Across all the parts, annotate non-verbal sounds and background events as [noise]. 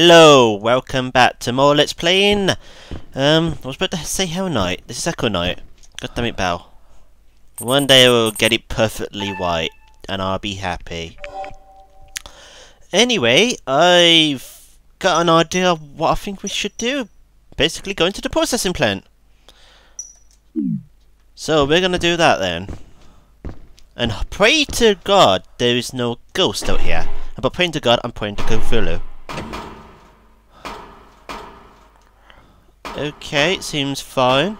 Hello, welcome back to more Let's Playing. Um, I was about to say Hell Knight. This is Echo Night. God damn it, Bell. One day I will get it perfectly white, and I'll be happy. Anyway, I've got an idea of what I think we should do. Basically, go into the processing plant. So we're gonna do that then. And pray to God there is no ghost out here. And by praying to God, I'm praying to Cthulhu. Okay, seems fine.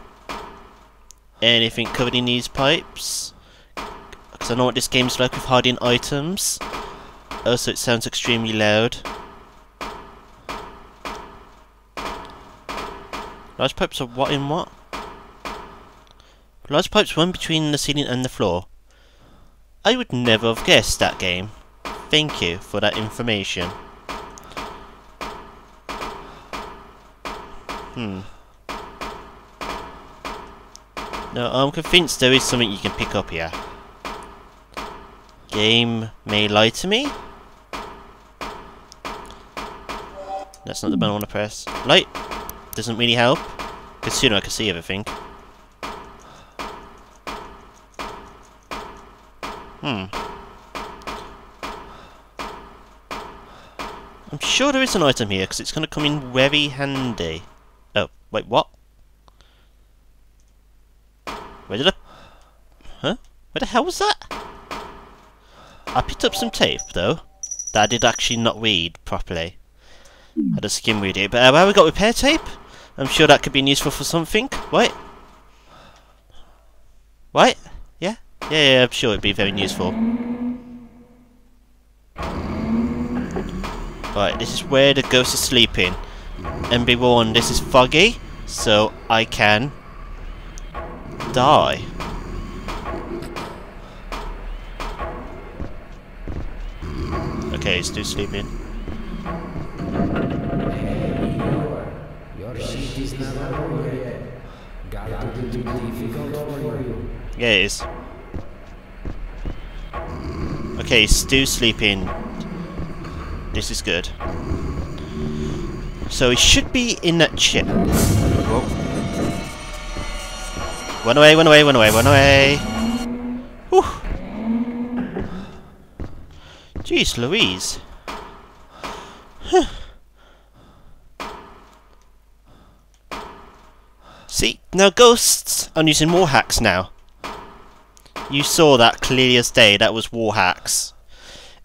Anything covered in these pipes? Because I know what this game's like with hiding items. Also, it sounds extremely loud. Large pipes are what in what? Large pipes run between the ceiling and the floor. I would never have guessed that game. Thank you for that information. Hmm. No, I'm convinced there is something you can pick up here. Game may lie to me? That's not the button I want to press. Light doesn't really help, because sooner I can see everything. Hmm. I'm sure there is an item here, because it's going to come in very handy. Wait, what? Where did I... Huh? Where the hell was that? I picked up some tape, though, that I did actually not read properly. I had a skim read it, but uh, where we got repair tape? I'm sure that could be useful for something. What? What? Yeah? Yeah, yeah, I'm sure it'd be very useful. Right, this is where the ghost is sleeping. And be warned, this is foggy, so I can die. Okay, he's still sleeping. Yeah, it is. Okay, still sleeping. This is good. So he should be in that chip. Whoa. Run away, run away, run away, run away! Whew! Jeez Louise. Huh. See, now ghosts are using war hacks now. You saw that clearly as day, that was war hacks.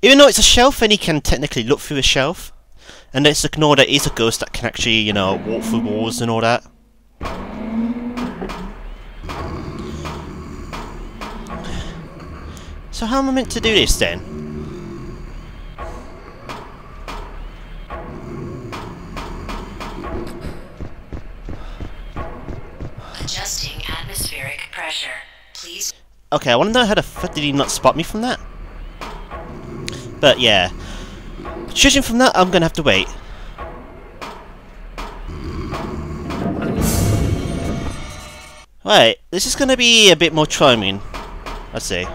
Even though it's a shelf and he can technically look through a shelf, and let's ignore that he's a ghost that can actually, you know, walk through walls and all that. So how am I meant to do this then? Adjusting atmospheric pressure. Please Okay, I want to know how the fuck did he not spot me from that? But yeah. Judging from that, I'm gonna have to wait. Right, this is gonna be a bit more charming. Let's see.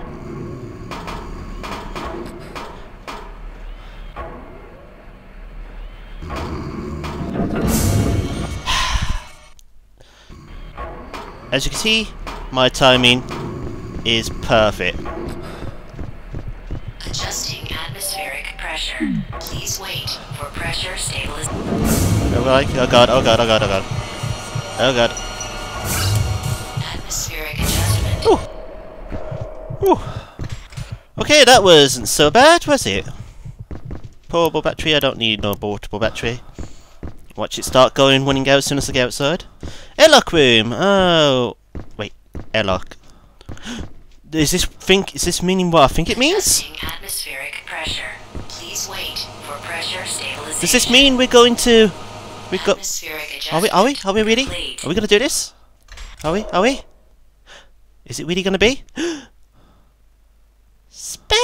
As you can see, my timing is perfect. Pressure. Please wait for pressure stabilization. Oh god, oh god, oh god, oh god, oh god. Oh god. Atmospheric adjustment. Ooh. Ooh. Okay, that wasn't so bad, was it? Portable battery, I don't need no portable battery. Watch it start going, running out as soon as I get outside. Airlock room! Oh. Wait, airlock. [gasps] Is this think? Is this meaning what I think it means? Adjusting atmospheric pressure. Does this mean we're going to... We got... Are we, adjustment. are we? Are we really? complete. Are we gonna do this? Are we? Are we? Is it really gonna be? [gasps] Space!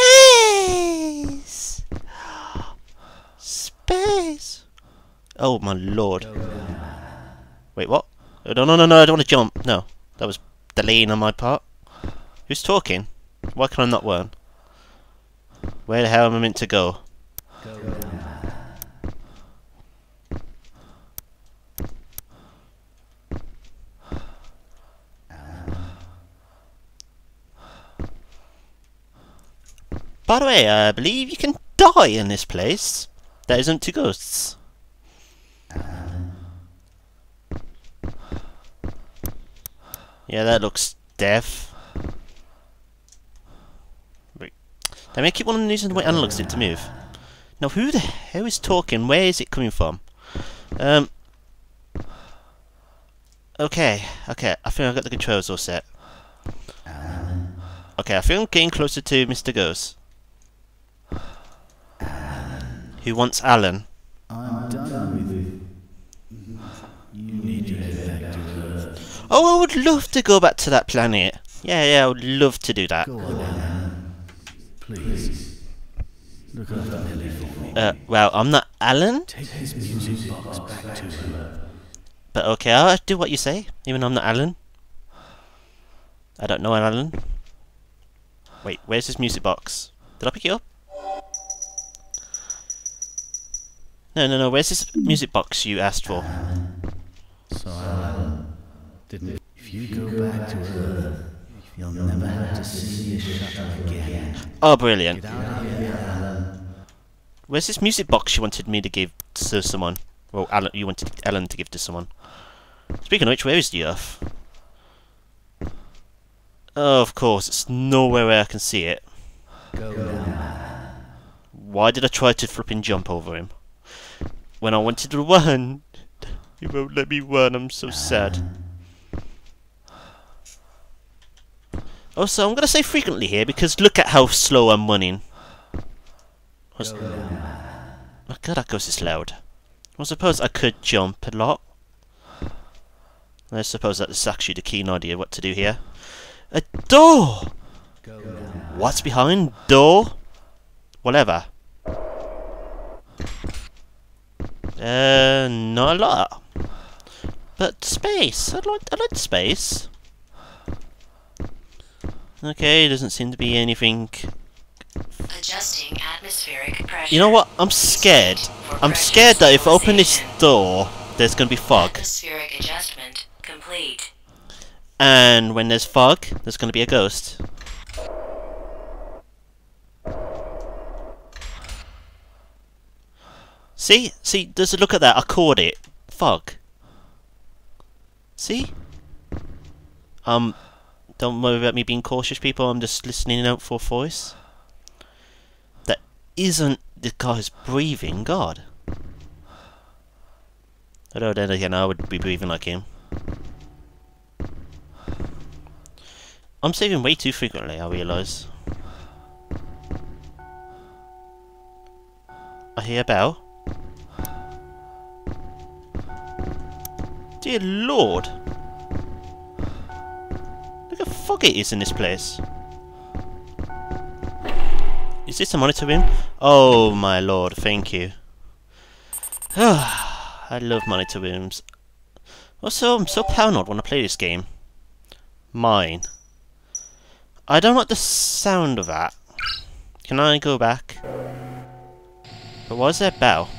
Space! Oh my lord. Wait, what? Oh, no, no, no, no, I don't want to jump. No, that was delaying on my part. Who's talking? Why can I not learn? Where the hell am I meant to go? By the way, I believe you can die in this place. There isn't two ghosts. Yeah, that looks deaf. Wait. They may keep on using the way analog stick to move. Now, who the hell is talking? Where is it coming from? Um. Okay, okay, I think I've got the controls all set. Okay, I think I'm getting closer to Mr. Ghost. Who wants Alan? I'm done with it. You need to head back to Earth. Oh, I would love to go back to that planet. Yeah, yeah, I would love to do that. Go on, Alan. Please. Look after Ellie for me. Uh, well, I'm not Alan, Take this music box back to her. but okay, I'll do what you say, even though I'm not Alan. I don't know an Alan. Wait, where's this music box? Did I pick it up? No, no, no, where's this music box you asked for? So, Alan, didn't if you go back to Earth, you'll never have to see a again. Oh, brilliant. Get out of here, Alan. Where's this music box you wanted me to give to someone? Well, Alan, you wanted Ellen to give to someone. Speaking of which, where is the Earth? Oh, of course, it's nowhere where I can see it. Go. Why did I try to flipping jump over him? When I wanted to run, he won't let me run. I'm so sad. Also, I'm gonna say frequently here because look at how slow I'm running. Now. Oh god, that ghost is loud. I suppose I could jump a lot. I suppose that is actually the keen idea what to do here. A door! Go. What's behind door? Whatever. Uh, not a lot. But space. I like, I like space. Okay, doesn't seem to be anything. Adjusting atmospheric pressure. You know what? I'm scared. I'm scared that if I open this door, there's gonna be fog. Atmospheric adjustment complete. And when there's fog, there's gonna be a ghost. See? See, does it look at that? I caught it. Fuck. See? Um, don't worry about me being cautious, people. I'm just listening out for a voice. That isn't the guy's breathing. God. Although then again, I would be breathing like him. I'm saving way too frequently, I realise. I hear a bell. Dear lord! Look how foggy it is in this place. Is this a monitor room? Oh my lord, thank you. [sighs] I love monitor rooms. Also, I'm so paranoid when I play this game. Mine. I don't like the sound of that. Can I go back? But why is there a bell?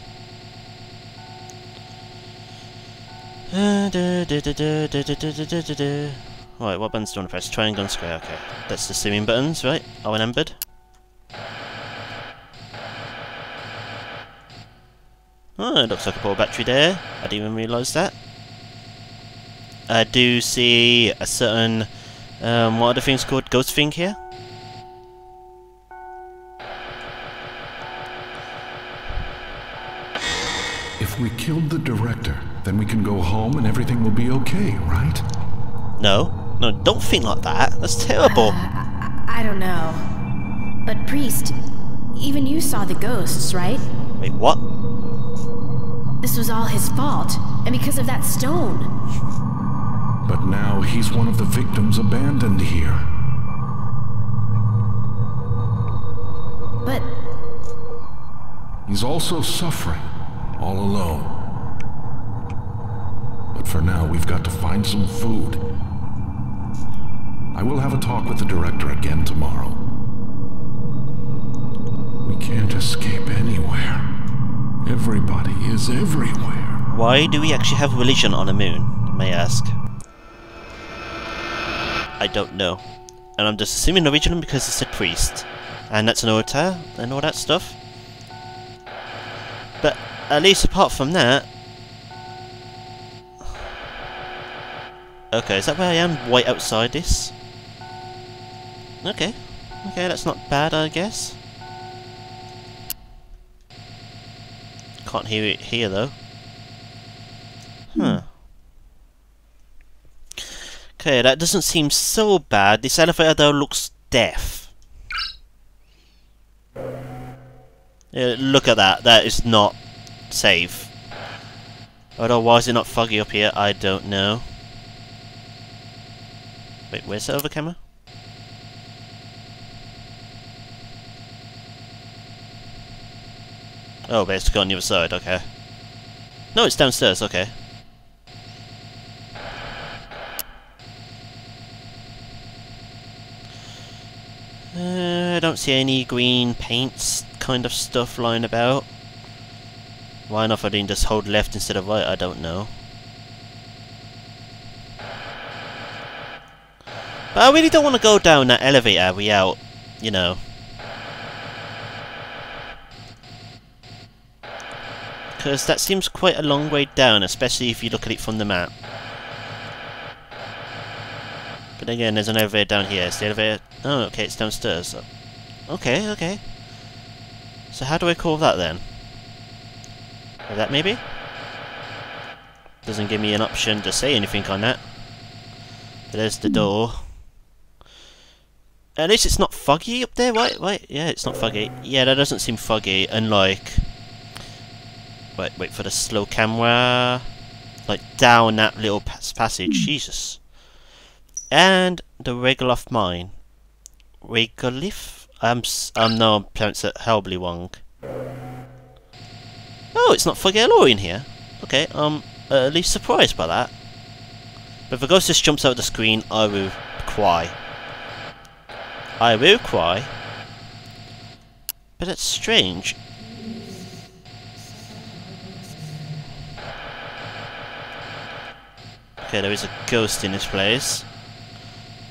Right, what buttons do I want to press? Triangle and square, okay. That's the swimming buttons, right? I remembered. Oh, it looks like a poor battery there. I didn't even realise that. I do see a certain um, what are the things called? Ghost thing here? If we killed the director, then we can go home and everything will be okay, right? No. No, don't think like that. That's terrible. Uh, I don't know. But Priest, even you saw the ghosts, right? Wait, what? This was all his fault, and because of that stone. But now he's one of the victims abandoned here. But He's also suffering, all alone. But for now, we've got to find some food. I will have a talk with the director again tomorrow. We can't escape anywhere. Everybody is everywhere. Why do we actually have religion on the moon, may I ask? I don't know. And I'm just assuming original because it's a priest. And that's an altar and all that stuff. At least apart from that... Okay, is that where I am? Right outside this? Okay. Okay, that's not bad, I guess. Can't hear it here, though. Huh. Okay, that doesn't seem so bad. This elevator, though, looks deaf. Yeah, look at that. That is not safe. Although, why is it not foggy up here? I don't know. Wait, where's the other camera? Oh, but it's gone on the other side, okay. No, it's downstairs, okay. Uh, I don't see any green paints kind of stuff lying about. Why not I didn't just hold left instead of right, I don't know. But I really don't want to go down that elevator without, you know. Because that seems quite a long way down, especially if you look at it from the map. But again, there's an elevator down here. It's the elevator... Oh, okay, it's downstairs. Okay, okay. So how do I call that then? Like that maybe? Doesn't give me an option to say anything on that. But there's the door. At least it's not foggy up there, right? Right, yeah, it's not foggy. Yeah, that doesn't seem foggy, unlike... Wait, wait for the slow camera. Like, down that little pas passage. Hmm. Jesus. And the Regoloth mine. I'm, s I'm no, I'm pronouncing it horribly wrong. Oh, it's not all in here. Okay, I'm uh, at least surprised by that. But if a ghost just jumps out of the screen, I will cry. I will cry. But it's strange. Okay, there is a ghost in this place.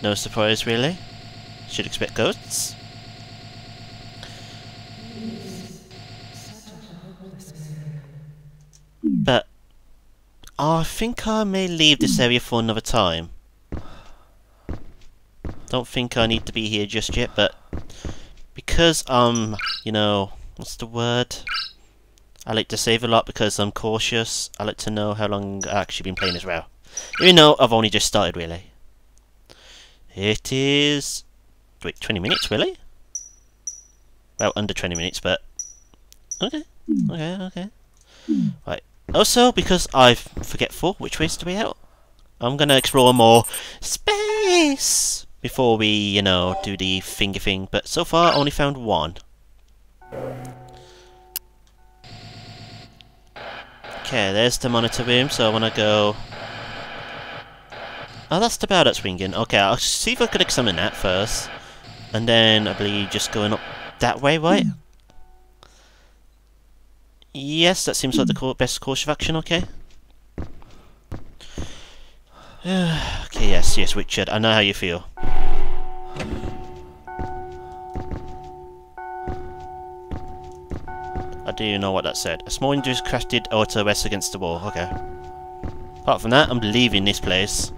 No surprise, really. Should expect ghosts. But I think I may leave this area for another time. Don't think I need to be here just yet, but because um, you know, what's the word? I like to save a lot because I'm cautious. I like to know how long I've actually been playing as well. Even though I've only just started, really. It is... Wait, 20 minutes, really? Well, under 20 minutes, but... Okay, okay, okay. Right. Also, because I'm forgetful which ways to be out, I'm gonna explore more space before we, you know, do the finger thing. But so far, I only found one. Okay, there's the monitor room, so I want to go... Oh, that's the bell that's ringing. Okay, I'll see if I can examine that first. And then, I believe, just going up that way, right? Yes, that seems like the hmm. co best course of action, okay. [sighs] okay, yes, yes, Richard, I know how you feel. I do know what that said. A small injury crafted auto rests against the wall, okay. Apart from that, I'm leaving this place.